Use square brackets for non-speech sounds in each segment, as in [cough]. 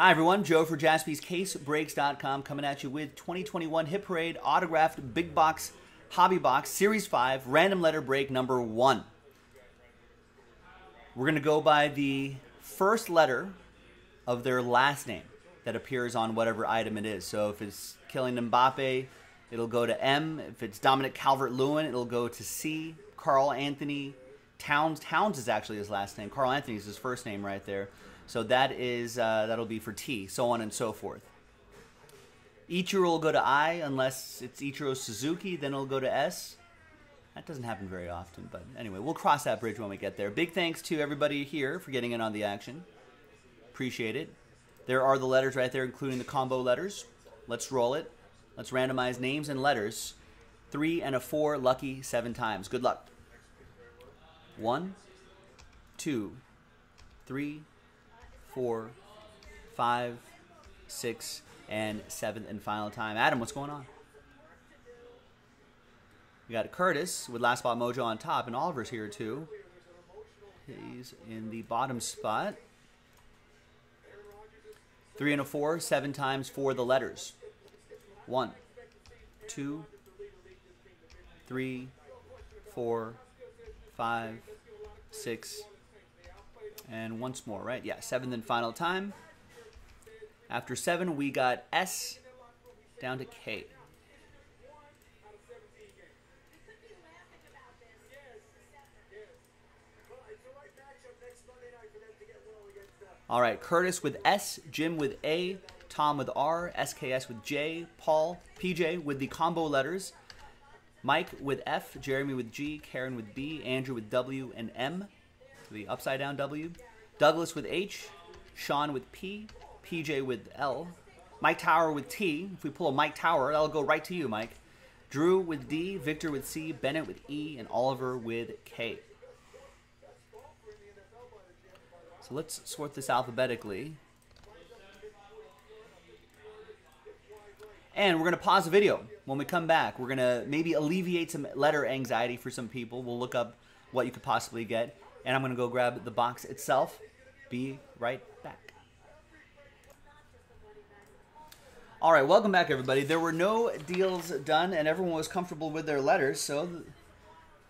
Hi, everyone. Joe for jaspyscasebreaks.com coming at you with 2021 Hit Parade autographed big box hobby box series 5 random letter break number 1. We're going to go by the first letter of their last name that appears on whatever item it is. So if it's Kylian Mbappe, it'll go to M. If it's Dominic Calvert-Lewin, it'll go to C. Karl-Anthony Towns. Towns is actually his last name. Karl-Anthony is his first name right there. So that is uh, that'll be for T. So on and so forth. Ichiro will go to I unless it's Ichiro Suzuki. Then it'll go to S. That doesn't happen very often, but anyway, we'll cross that bridge when we get there. Big thanks to everybody here for getting in on the action. Appreciate it. There are the letters right there, including the combo letters. Let's roll it. Let's randomize names and letters. Three and a four, lucky seven times. Good luck. One, two, three, four, five, six, and seventh and final time. Adam, what's going on? We got Curtis with Last Spot Mojo on top, and Oliver's here too. He's in the bottom spot. Three and a four, seven times for the letters. One, two, three, four, five, six, and once more, right? Yeah, seventh and final time. After seven, we got S down to K. All right, Curtis with S, Jim with A, Tom with R, SKS with J, Paul, PJ with the combo letters, Mike with F, Jeremy with G, Karen with B, Andrew with W and M, the upside down W, Douglas with H, Sean with P, PJ with L, Mike Tower with T. If we pull a Mike Tower, that'll go right to you, Mike. Drew with D, Victor with C, Bennett with E, and Oliver with K. So let's sort this alphabetically. And we're going to pause the video. When we come back, we're going to maybe alleviate some letter anxiety for some people. We'll look up what you could possibly get. And I'm going to go grab the box itself. Be right back. All right, welcome back, everybody. There were no deals done, and everyone was comfortable with their letters. So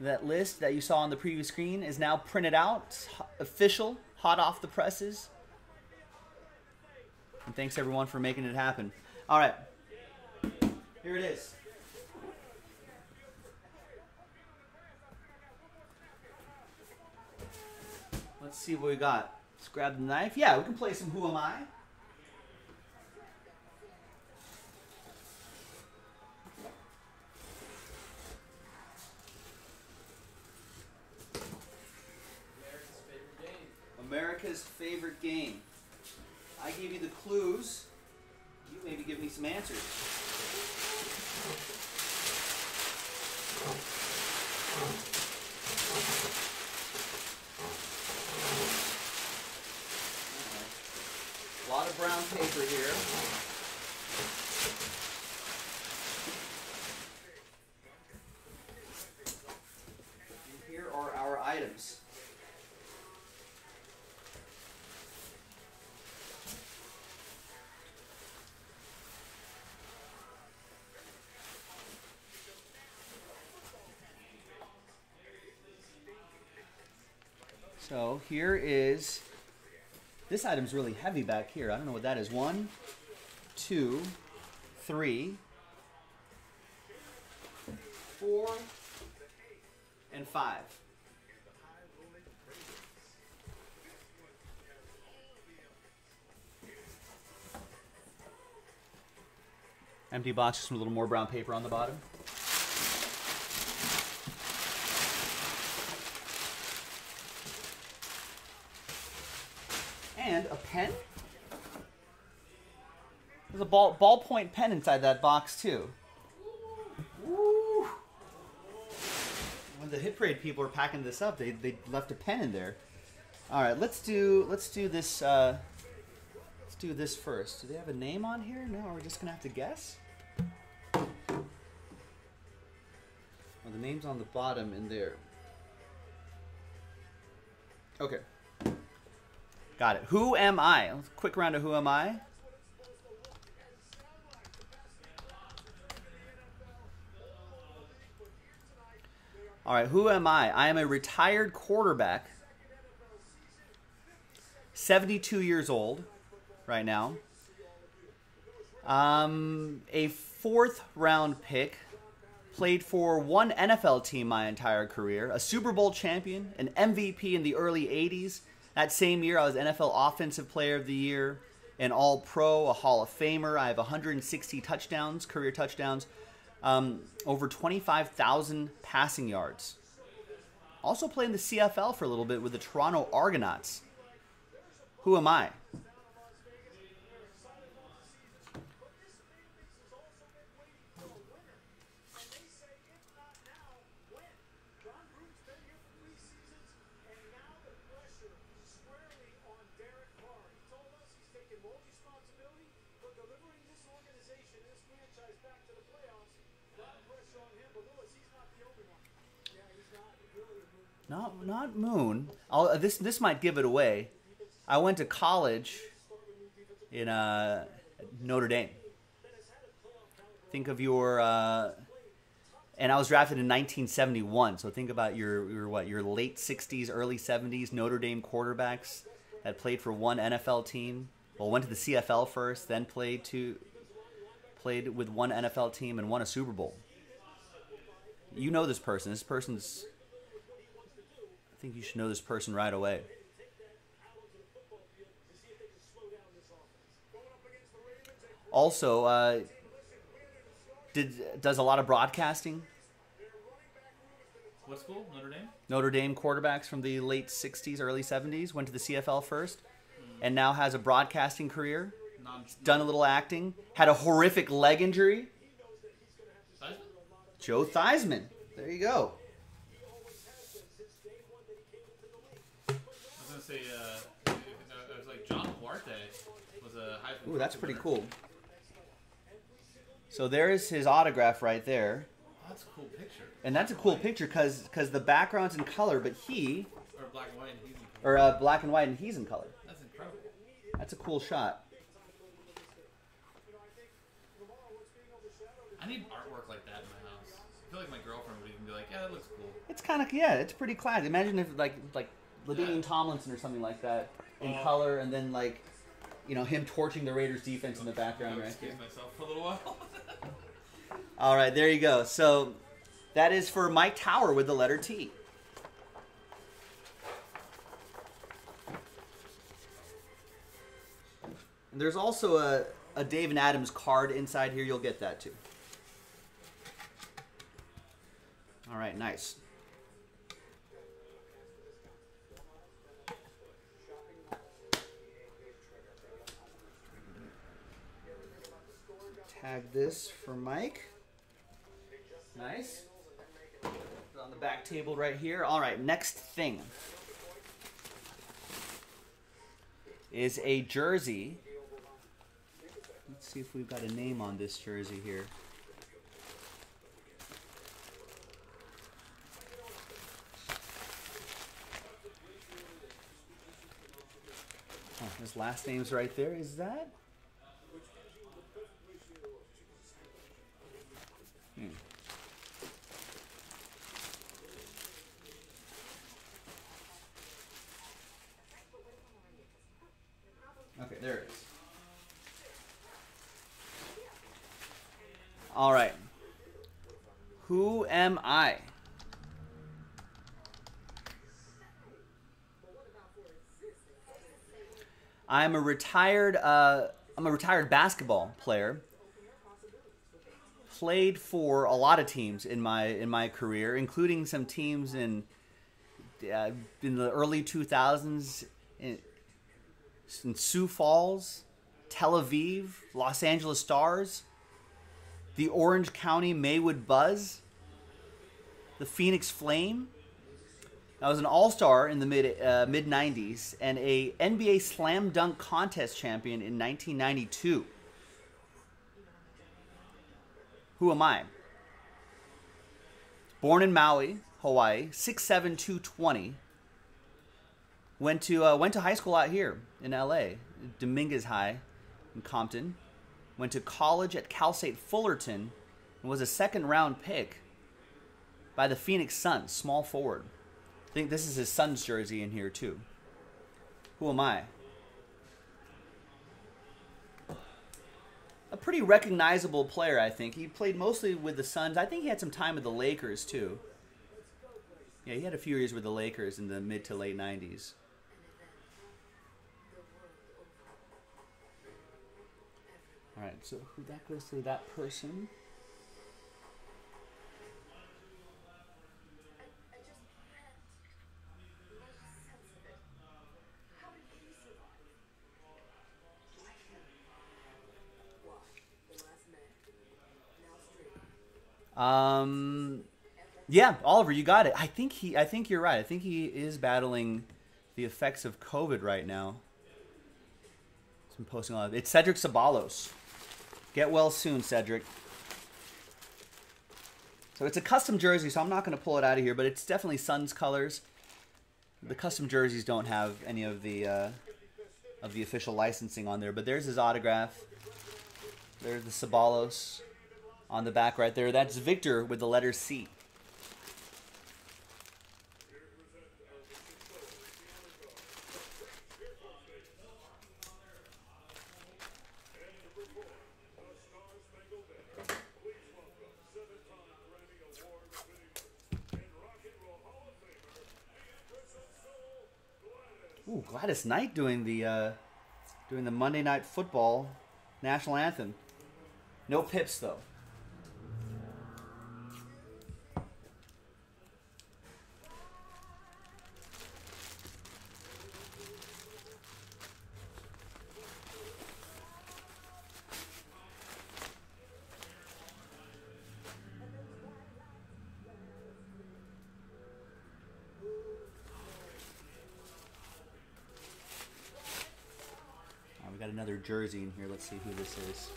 that list that you saw on the previous screen is now printed out, official hot off the presses. And thanks everyone for making it happen. All right, here it is. Let's see what we got. Let's grab the knife. Yeah, we can play some Who Am I? America's favorite game. I gave you the clues. You maybe give me some answers. A lot of brown paper here. And here are our items. So here is, this item's really heavy back here. I don't know what that is. One, two, three, four, and five. Empty box, just a little more brown paper on the bottom. And a pen. There's a ball ballpoint pen inside that box too. Woo. When the hit parade people are packing this up, they, they left a pen in there. All right, let's do let's do this. Uh, let's do this first. Do they have a name on here? No, we're just gonna have to guess. Well, the name's on the bottom in there. Okay. Got it. Who am I? Quick round of who am I? All right, who am I? I am a retired quarterback, 72 years old right now. Um, a fourth round pick, played for one NFL team my entire career, a Super Bowl champion, an MVP in the early 80s. That same year, I was NFL Offensive Player of the Year, an All Pro, a Hall of Famer. I have 160 touchdowns, career touchdowns, um, over 25,000 passing yards. Also played in the CFL for a little bit with the Toronto Argonauts. Who am I? Not not Moon. I'll, uh, this this might give it away. I went to college in uh, Notre Dame. Think of your uh, and I was drafted in 1971. So think about your your what your late 60s, early 70s Notre Dame quarterbacks that played for one NFL team. Well, went to the CFL first, then played to played with one NFL team and won a Super Bowl. You know this person. This person's I think you should know this person right away. Also, uh, did does a lot of broadcasting. What school? Notre Dame. Notre Dame quarterbacks from the late '60s, early '70s went to the CFL first, and now has a broadcasting career. Non- Done a little acting. Had a horrific leg injury. Theismann? Joe Theismann. There you go. I was gonna say, uh, I was like John Huarte was a high school. Ooh, that's pretty winner. cool. So there is his autograph right there. Oh, that's a cool picture. And that's a cool picture because because the background's in color, but he Or black and white. And he's in color. or uh, black and white, and he's in color. That's incredible. That's a cool shot. I need artwork like that in my house. I feel like my girlfriend would even be like, "Yeah, that looks cool." It's kind of yeah, it's pretty classy. Imagine if like like LaDainian Tomlinson or something like that in Oh. color, and then like you know him torching the Raiders defense in the background right excuse here. myself for a little while. [laughs] All right, there you go. So that is for Mike Tower with the letter T. And there's also a, a Dave and Adams card inside here. You'll get that too. All right, nice. Tag this for Mike. Nice. On the back table right here. All right, next thing is a jersey. Let's see if we've got a name on this jersey here. Oh, his last name's right there. Is that? Hmm. Okay, there it is. All right. Who am I? I'm a retired. Uh, I'm a retired basketball player. Played for a lot of teams in my in my career, including some teams in uh, in the early 2000s in, in Sioux Falls, Tel Aviv, Los Angeles Stars, the Orange County Maywood Buzz, the Phoenix Flame. I was an All-Star in the mid uh, mid 90s and a NBA Slam Dunk Contest champion in 1992. Who am I? Born in Maui, Hawaii, 6'7", 220. Went to uh, went to high school out here in L.A. Dominguez High in Compton. Went to college at Cal State Fullerton and was a second round pick by the Phoenix Suns, small forward. I think this is his son's jersey in here too. Who am I? A pretty recognizable player, I think. He played mostly with the Suns. I think he had some time with the Lakers too. Yeah, he had a few years with the Lakers in the mid to late 90s. All right, so who that goes to that person. Um, yeah, Oliver, you got it. I think he. I think you're right. I think he is battling the effects of COVID right now. He's been posting a lot. Of, it's Cedric Ceballos. Get well soon, Cedric. So it's a custom jersey, so I'm not going to pull it out of here, but it's definitely Suns colors. The custom jerseys don't have any of the uh, of the official licensing on there, but there's his autograph. There's the Ceballos on the back right there. That's Victor with the letter C. Ooh, Gladys Knight doing the uh, doing the Monday Night Football national anthem. No pips though. Jersey in here. Let's see who this is.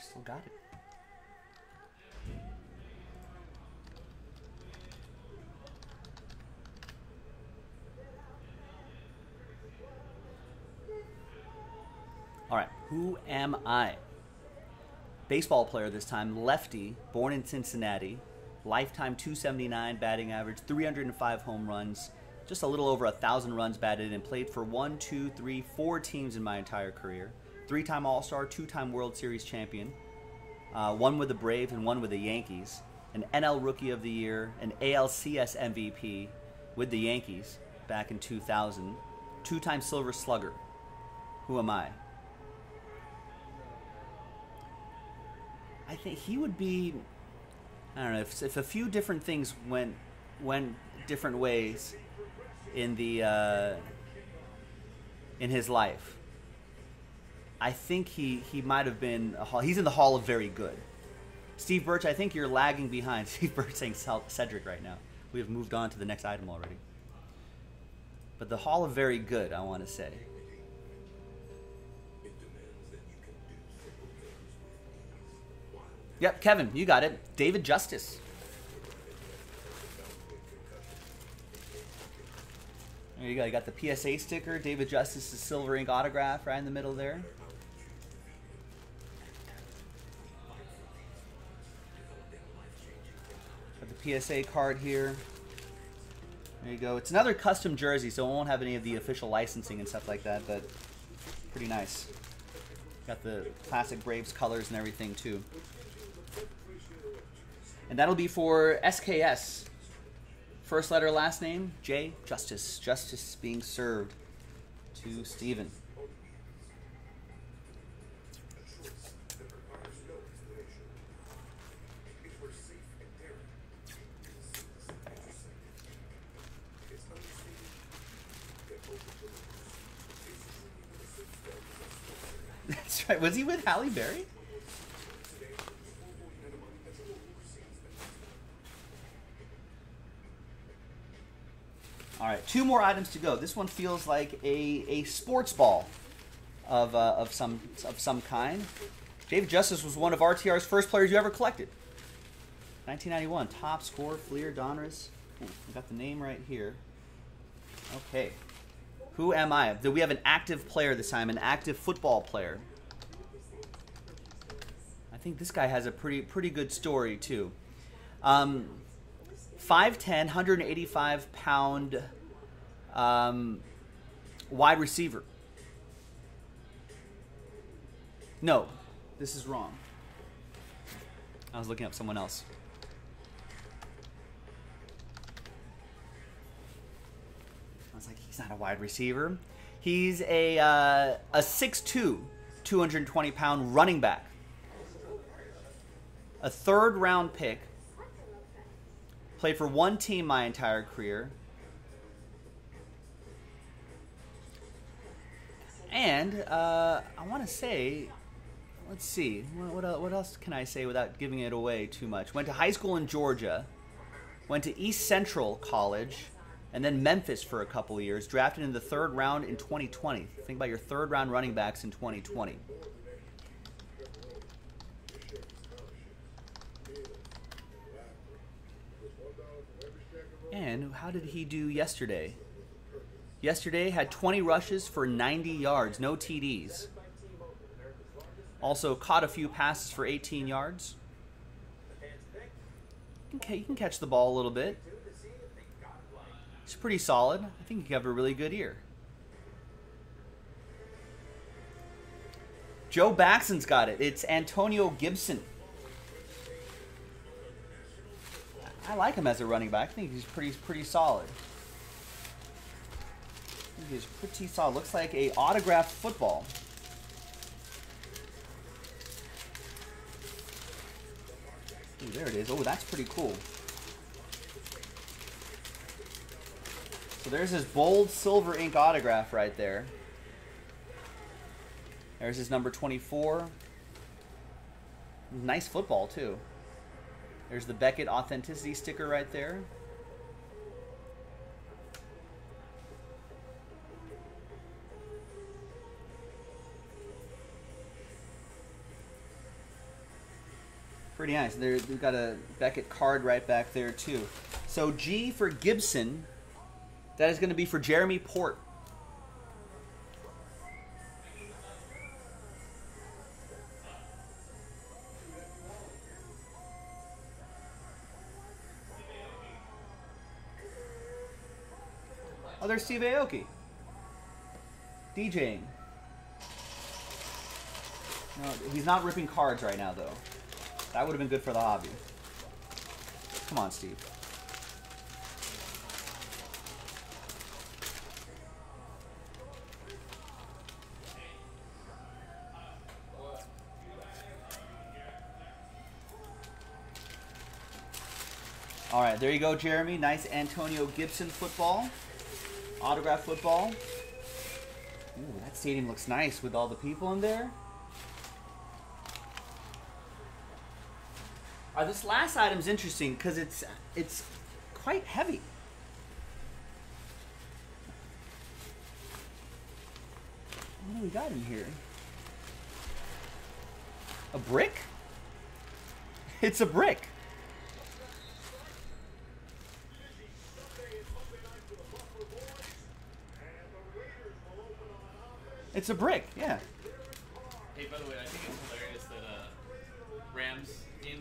Still got it. Who am I? Baseball player this time, lefty, born in Cincinnati, lifetime 279 batting average, 305 home runs, just a little over a thousand runs batted, and played for one, two, three, four teams in my entire career. Three-time All-Star, two-time World Series champion, uh, one with the Braves and one with the Yankees, an NL Rookie of the Year, an ALCS MVP with the Yankees back in 2000, two-time Silver Slugger. Who am I? I think he would be. I don't know if, if a few different things went went different ways in the uh, in his life. I think he he might have been a hall, he's in the Hall of Very Good. Steve Birch, I think you're lagging behind. [laughs] Steve Birch saying Cedric right now. We have moved on to the next item already. But the Hall of Very Good, I want to say. Yep, Kevin, you got it. David Justice. There you go. You got the PSA sticker, David Justice's silver ink autograph right in the middle there. Got the PSA card here. There you go. It's another custom jersey, so it won't have any of the official licensing and stuff like that, but pretty nice. Got the classic Braves colors and everything too. And that'll be for SKS. First letter, last name, J. Justice. Justice being served to Stephen. [laughs] That's right. Was he with Halle Berry? Right, two more items to go. This one feels like a, a sports ball of, uh, of some of some kind. David Justice was one of RTR's first players you ever collected. 1991, Topps Score, Fleer Donruss. Ooh, I got the name right here. Okay. Who am I? Do we have an active player this time? An active football player. I think this guy has a pretty pretty good story too. Um, 5'10", 185 pound um, wide receiver. No, this is wrong. I was looking up someone else. I was like, he's not a wide receiver. He's a uh, a 6'2", 220 pound running back. A third round pick. Played for one team my entire career. And uh, I want to say, let's see, what, what, what else can I say without giving it away too much? Went to high school in Georgia, went to East Central College, and then Memphis for a couple years. Drafted in the third round in 2020. Think about your third round running backs in 2020. And how did he do yesterday? Yesterday had 20 rushes for 90 yards, no TDs. Also caught a few passes for 18 yards. Okay, you can catch the ball a little bit. It's pretty solid. I think you have a really good ear. Joe Baxton's got it. It's Antonio Gibson. I like him as a running back. I think he's pretty pretty solid. I think he's pretty solid. Looks like a autographed football. Ooh, there it is. Oh, that's pretty cool. So there's his bold silver ink autograph right there. There's his number 24. Nice football, too. There's the Beckett authenticity sticker right there. Pretty nice. There, we've got a Beckett card right back there too. So G for Gibson. That is going to be for Jeremy Port. Oh, there's Steve Aoki. DJing. No, he's not ripping cards right now, though. That would have been good for the hobby. Come on, Steve. All right, there you go, Jeremy. Nice Antonio Gibson football, autograph football. Ooh, that stadium looks nice with all the people in there. Uh, this last item's interesting because it's it's quite heavy. What do we got in here? A brick? [laughs] It's a brick. It's a brick, yeah. Hey, by the way, I think it's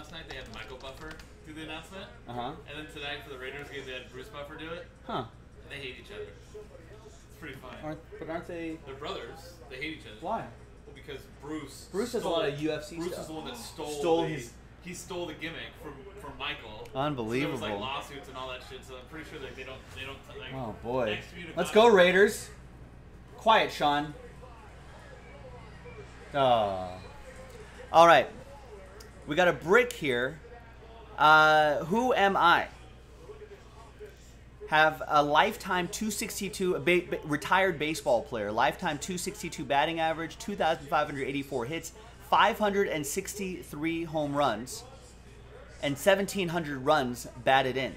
last night they had Michael Buffer do the announcement, Uh huh. and then tonight for the Raiders game they had Bruce Buffer do it. Huh. They hate each other. It's pretty funny. Aren't, but aren't they? They're brothers. They hate each other. Why? Well, because Bruce. Bruce has a lot of UFC Bruce stuff. is the one that stole. Stole the, his- He stole the gimmick from from Michael. Unbelievable. So there was like lawsuits and all that shit. So I'm pretty sure like they don't they don't like. Oh boy. Let's go Raiders. Quiet, Sean. Oh. All right. We got a brick here. Uh, who am I? Have a lifetime 262 a ba- retired baseball player, lifetime 262 batting average, 2,584 hits, 563 home runs, and 1,700 runs batted in.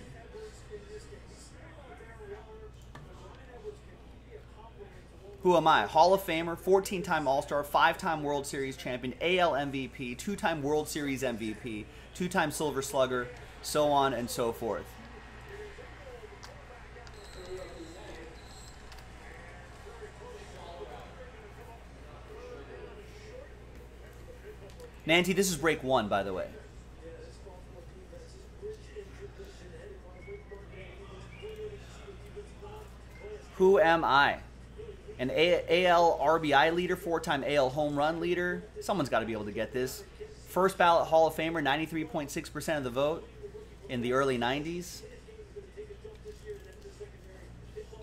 Who am I? Hall of Famer, 14 time All Star, five time World Series champion, AL MVP, two time World Series MVP, two time Silver Slugger, so on and so forth. Nancy, this is break one, by the way. Who am I? An A- AL RBI leader, four time AL home run leader. Someone's got to be able to get this. First ballot Hall of Famer, 93.6% of the vote in the early 90s.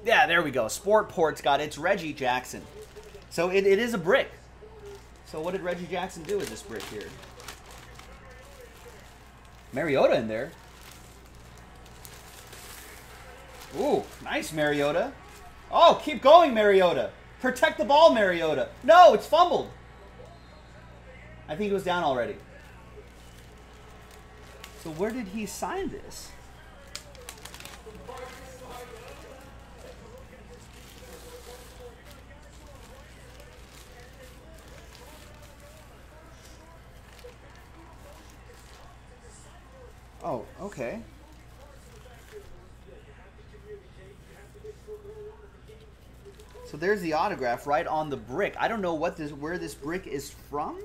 Yeah, there we go. Sportport's got it. It's Reggie Jackson. So it, it is a brick. So what did Reggie Jackson do with this brick here? Mariota in there. Ooh, nice Mariota. Oh, keep going, Mariota. Protect the ball, Mariota. No, it's fumbled. I think it was down already. So where did he sign this? Oh, okay. So there's the autograph right on the brick. I don't know what this where this brick is from.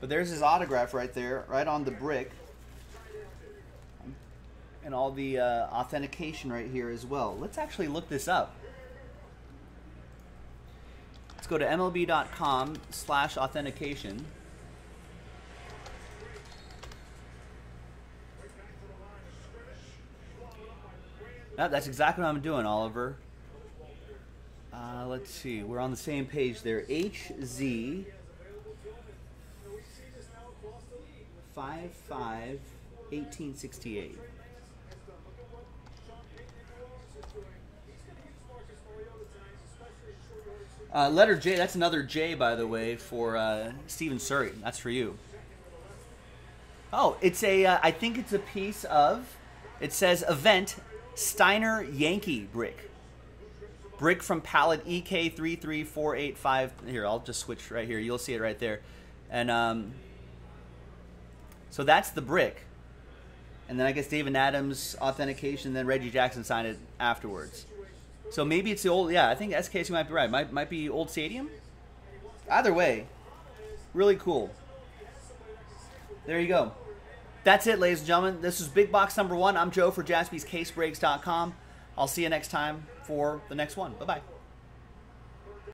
But there's his autograph right there, right on the brick. And all the uh, authentication right here as well. Let's actually look this up. Let's go to MLB.com slash authentication. No, that's exactly what I'm doing, Oliver. Uh, let's see. We're on the same page there. HZ 55 1868. Uh, letter J, that's another J, by the way, for uh, Stephen Surrey. That's for you. Oh, it's a. Uh, I think it's a piece of. It says event Steiner Yankee brick. Brick from pallet EK33485. Here, I'll just switch right here. You'll see it right there. And um, so that's the brick. And then I guess David Adams authentication, then Reggie Jackson signed it afterwards. So maybe it's the old, yeah, I think SKC might be right. Might, might be old stadium? Either way, really cool. There you go. That's it, ladies and gentlemen. This is Big Box number one. I'm Joe for jaspyscasebreaks.com. I'll see you next time for the next one. Bye bye.